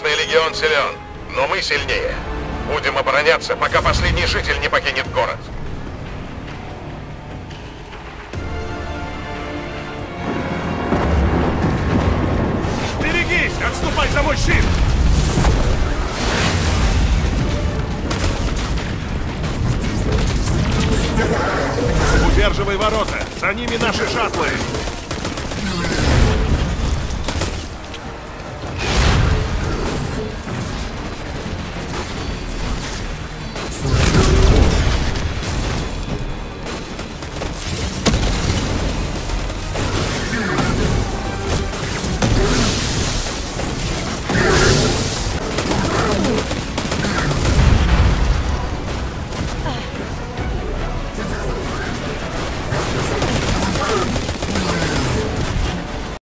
легион силен, но мы сильнее. Будем обороняться, пока последний житель не покинет город. Берегись! Отступай за мой щит! Удерживай ворота! За ними наши шаттлы!